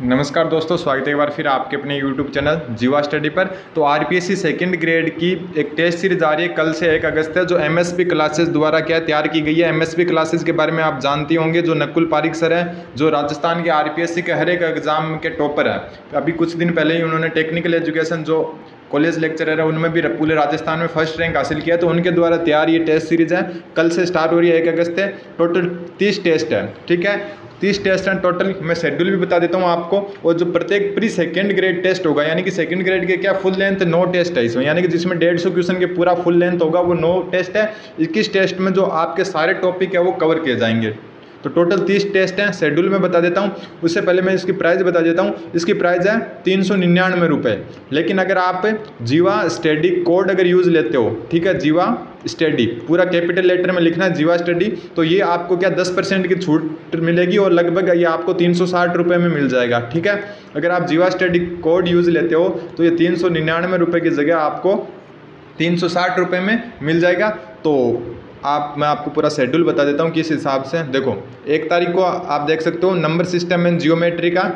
नमस्कार दोस्तों, स्वागत है एक बार फिर आपके अपने YouTube चैनल जीवा स्टडी पर। तो आर पी सेकेंड ग्रेड की एक टेस्ट सीरीज़ आ रही है कल से एक अगस्त है, जो एमएसपी क्लासेस द्वारा क्या तैयार की गई है। एमएसपी क्लासेस के बारे में आप जानती होंगे, जो नकुल पारिक सर हैं, जो राजस्थान के आरपीएससी के हर एक एग्ज़ाम के टॉपर है। अभी कुछ दिन पहले ही उन्होंने टेक्निकल एजुकेशन जो कॉलेज लेक्चरर है, उनमें भी पूरे राजस्थान में फ़र्स्ट रैंक हासिल किया तो उनके द्वारा तैयार ये टेस्ट सीरीज़ है। कल से स्टार्ट हो रही है एक अगस्त से टोटल तीस टेस्ट है, ठीक है? तीस टेस्ट हैं टोटल मैं शेड्यूल भी बता देता हूँ आपको। और जो प्रत्येक प्री सेकेंड ग्रेड टेस्ट होगा, यानी कि सेकेंड ग्रेड के क्या फुल लेंथ नौ टेस्ट है इसमें, यानी कि जिसमें डेढ़ सौ क्वेश्चन के पूरा फुल लेंथ होगा, वो नौ टेस्ट है। इक्कीस टेस्ट में जो आपके सारे टॉपिक है, वो कवर किए जाएँगे। तो टोटल तीस टेस्ट हैं शेड्यूल में बता देता हूँ। उससे पहले मैं इसकी प्राइस बता देता हूँ। इसकी प्राइस है तीन सौ निन्यानवे रुपये लेकिन अगर आप जीवा स्टडी कोड अगर यूज़ लेते हो, ठीक है, जीवा स्टडी पूरा कैपिटल लेटर में लिखना है जीवा स्टडी तो ये आपको क्या दस परसेंट की छूट मिलेगी और लगभग ये आपको तीन सौ साठ रुपये में मिल जाएगा, ठीक है? अगर आप जीवा स्टडी कोड यूज़ लेते हो तो ये तीन सौ निन्यानवे रुपये की जगह आपको तीन सौ साठ रुपये में मिल जाएगा। तो आप, मैं आपको पूरा शेड्यूल बता देता हूँ किस हिसाब से। देखो, एक तारीख को आप देख सकते हो नंबर सिस्टम एंड जियोमेट्री का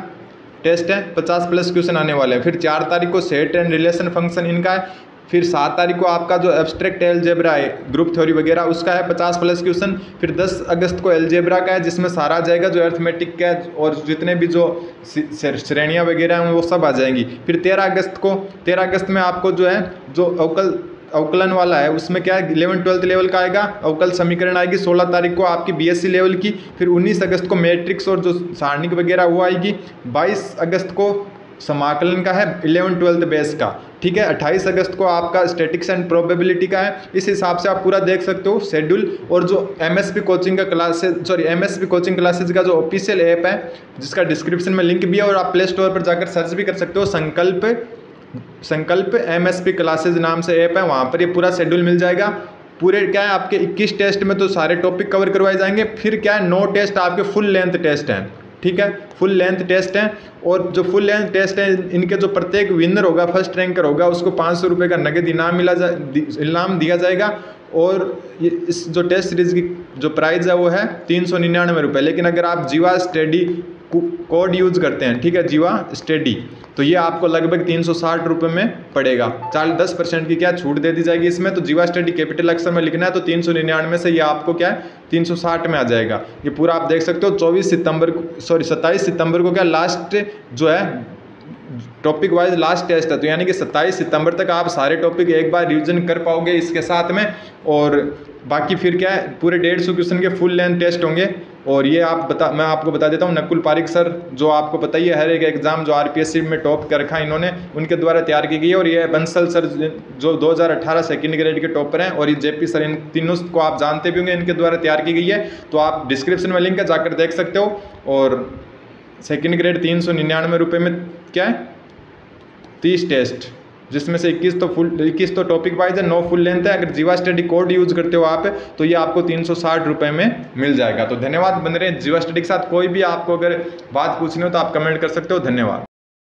टेस्ट है, पचास प्लस क्वेश्चन आने वाले हैं। फिर चार तारीख को सेट एंड रिलेशन फ़ंक्शन इनका है। फिर सात तारीख को आपका जो एब्स्ट्रैक्ट एलजेब्रा है ग्रुप थ्योरी वगैरह, उसका है पचास प्लस क्वेश्चन फिर दस अगस्त को एलजेब्रा का है, जिसमें सारा आ जाएगा, जो अर्थमेटिक का और जितने भी जो श्रेणियाँ वगैरह हैं, वो सब आ जाएँगी। फिर तेरह अगस्त को, तेरह अगस्त में आपको जो है, जो अवकल अवकलन वाला है, उसमें क्या है इलेवन ट्वेल्थ लेवल का आएगा, अवकल समीकरण आएगी, सोलह तारीख को आपकी बीएससी लेवल की, फिर उन्नीस अगस्त को मैट्रिक्स और जो सारणिक वगैरह वो आएगी, बाईस अगस्त को समाकलन का है इलेवन ट्वेल्थ बेस का, ठीक है, अट्ठाईस अगस्त को आपका स्टेटिक्स एंड प्रोबेबिलिटी का है, इस हिसाब से आप पूरा देख सकते हो शेड्यूल और जो एमएसपी कोचिंग का classes sorry MSP coaching classes का जो ऑफिशियल ऐप है, जिसका डिस्क्रिप्शन में लिंक भी है, और आप प्ले स्टोर पर जाकर सर्च भी कर सकते हो, संकल्प संकल्प एम एस पी क्लासेज नाम से ऐप है, वहाँ पर ये पूरा शेड्यूल मिल जाएगा। पूरे क्या है, आपके 21 टेस्ट में तो सारे टॉपिक कवर करवाए जाएँगे। फिर क्या है, नौ टेस्ट आपके फुल लेंथ टेस्ट हैं, ठीक है? फुल लेंथ टेस्ट हैं और जो फुल लेंथ टेस्ट हैं, इनके जो प्रत्येक विनर होगा फ़र्स्ट रैंकर होगा, उसको पाँच सौ रुपये का नगद इनाम मिला जा इनाम दिया जाएगा। और ये इस जो टेस्ट सीरीज़ की जो प्राइस है, वो है तीन सौ निन्यानवे रुपये लेकिन अगर आप जीवा स्टडी कोड यूज़ करते हैं, ठीक है जीवा? स्टडी तो ये आपको लगभग तीन सौ साठ रुपये में पड़ेगा। चालीस दस परसेंट की क्या छूट दे दी जाएगी इसमें? तो जीवा स्टडी कैपिटल अक्सर में लिखना है तो तीन सौ निन्यानवे से ये आपको क्या है? तीन सौ साठ में आ जाएगा। ये पूरा आप देख सकते हो, चौबीस सितंबर सॉरी सत्ताईस सितंबर को क्या लास्ट जो है टॉपिक वाइज लास्ट टेस्ट है। तो यानी कि सत्ताईस सितंबर तक आप सारे टॉपिक एक बार रिविजन कर पाओगे इसके साथ में। और बाकी फिर क्या है, पूरे डेढ़ सौ क्वेश्चन के फुल लेंथ टेस्ट होंगे। और ये आप बता, मैं आपको बता देता हूँ, नकुल पारिक सर, जो आपको पता ही है हर एक एग्ज़ाम जो आरपीएससी में टॉप कर रखा इन्होंने, उनके द्वारा तैयार की गई है। और ये बंसल सर, जो 2018 सेकंड ग्रेड के टॉपर हैं, और ये जेपी सर, इन तीनों को आप जानते भी होंगे, इनके द्वारा तैयार की गई है। तो आप डिस्क्रिप्शन में लिंक है, जाकर देख सकते हो। और सेकेंड ग्रेड तीन सौ निन्यानवे रुपये में क्या है? तीस टेस्ट जिसमें से 21 तो फुल 21 तो टॉपिक वाइज है, नौ फुल लेंथ है। अगर जीवा स्टडी कोड यूज़ करते हो आप तो ये आपको तीन सौ साठ रुपये में मिल जाएगा। तो धन्यवाद बन रहे। जीवा स्टडी के साथ कोई भी आपको अगर बात पूछनी हो तो आप कमेंट कर सकते हो। धन्यवाद।